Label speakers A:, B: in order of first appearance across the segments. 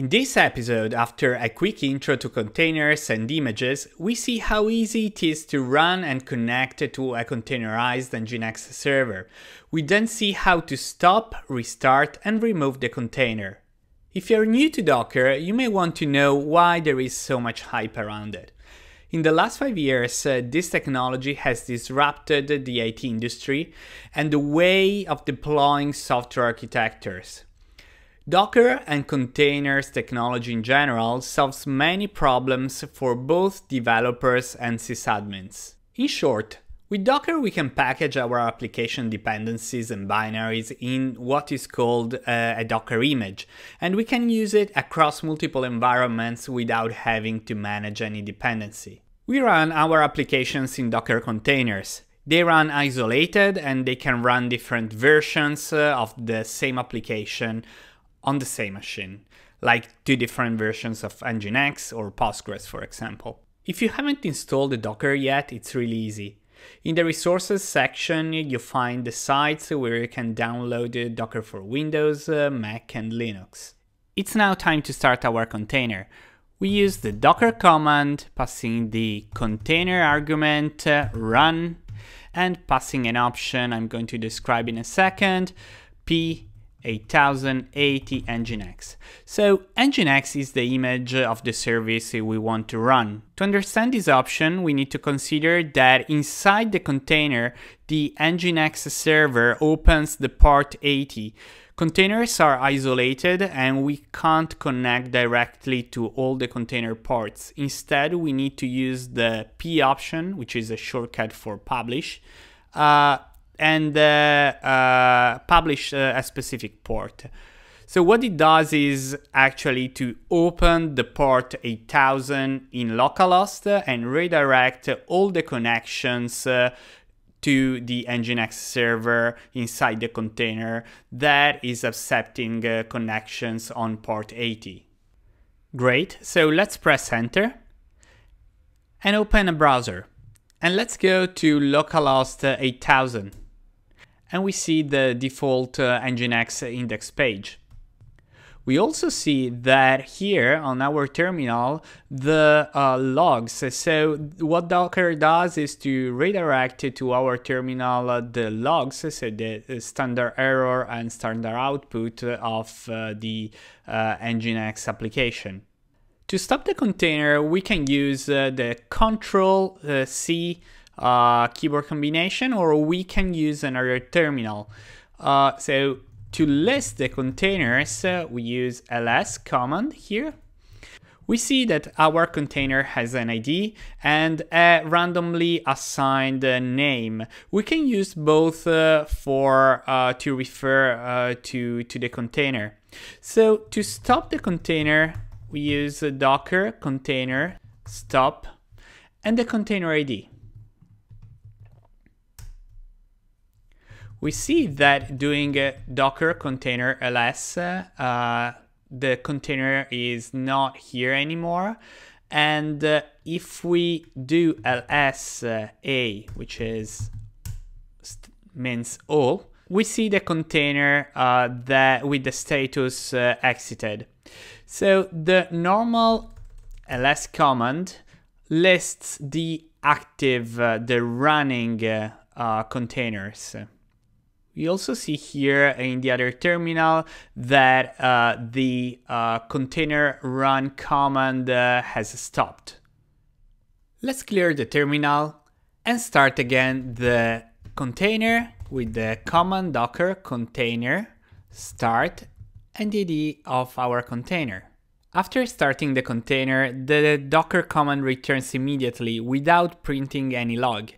A: In this episode, after a quick intro to containers and images, we see how easy it is to run and connect to a containerized Nginx server. We then see how to stop, restart and remove the container. If you're new to Docker, you may want to know why there is so much hype around it. In the last five years, uh, this technology has disrupted the IT industry and the way of deploying software architectures. Docker and containers technology in general solves many problems for both developers and sysadmins. In short, with Docker we can package our application dependencies and binaries in what is called uh, a Docker image, and we can use it across multiple environments without having to manage any dependency. We run our applications in Docker containers. They run isolated and they can run different versions uh, of the same application on the same machine, like two different versions of Nginx or Postgres, for example. If you haven't installed the Docker yet, it's really easy. In the resources section, you find the sites where you can download the Docker for Windows, uh, Mac and Linux. It's now time to start our container. We use the docker command, passing the container argument uh, run and passing an option I'm going to describe in a second, p 8080 Nginx. So Nginx is the image of the service we want to run. To understand this option, we need to consider that inside the container, the Nginx server opens the port 80. Containers are isolated and we can't connect directly to all the container ports. Instead, we need to use the P option, which is a shortcut for publish, uh, and uh, uh, publish uh, a specific port. So what it does is actually to open the port 8000 in localhost and redirect all the connections to the Nginx server inside the container that is accepting connections on port 80. Great, so let's press enter and open a browser. And let's go to localhost 8000 and we see the default uh, Nginx index page. We also see that here on our terminal, the uh, logs. So what Docker does is to redirect to our terminal uh, the logs, so the standard error and standard output of uh, the uh, Nginx application. To stop the container, we can use uh, the Control uh, C uh, keyboard combination or we can use another terminal. Uh, so to list the containers, uh, we use ls command here. We see that our container has an ID and a randomly assigned uh, name. We can use both uh, for uh, to refer to, to the container. So to stop the container, we use docker container stop and the container ID. We see that doing a docker container ls, uh, the container is not here anymore. And uh, if we do ls uh, a, which is means all, we see the container uh, that with the status uh, exited. So the normal ls command lists the active, uh, the running containers. We also see here in the other terminal that uh, the uh, container run command uh, has stopped. Let's clear the terminal and start again the container with the command docker container start and ID of our container. After starting the container, the docker command returns immediately without printing any log.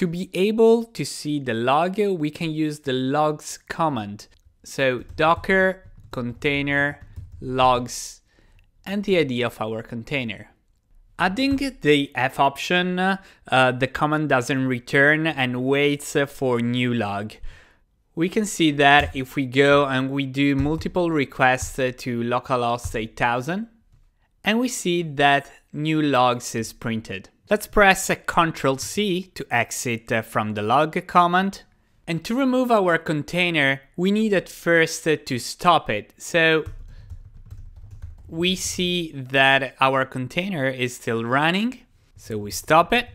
A: To be able to see the log, we can use the logs command. So docker container logs and the ID of our container. Adding the F option, uh, the command doesn't return and waits for new log. We can see that if we go and we do multiple requests to localhost 8000, and we see that new logs is printed. Let's press Ctrl C to exit uh, from the log command. And to remove our container, we need at first uh, to stop it. So we see that our container is still running. So we stop it.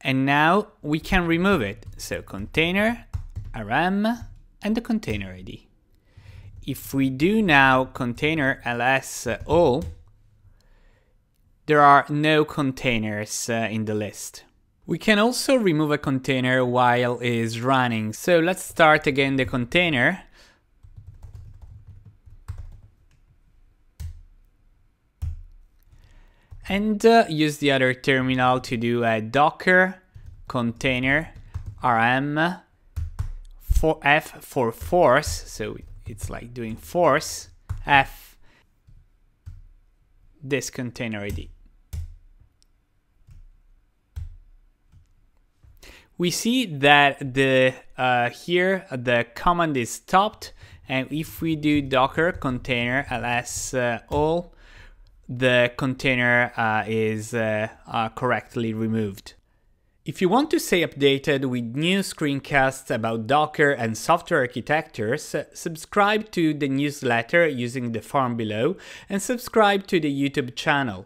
A: And now we can remove it. So container, rm, and the container ID. If we do now container ls all, there are no containers uh, in the list. We can also remove a container while it is running. So let's start again the container. And uh, use the other terminal to do a docker container rm for f for force. So it's like doing force f this container ID. we see that the uh, here the command is stopped and if we do docker container ls uh, all the container uh, is uh, uh, correctly removed. If you want to stay updated with new screencasts about Docker and software architectures, subscribe to the newsletter using the form below and subscribe to the YouTube channel.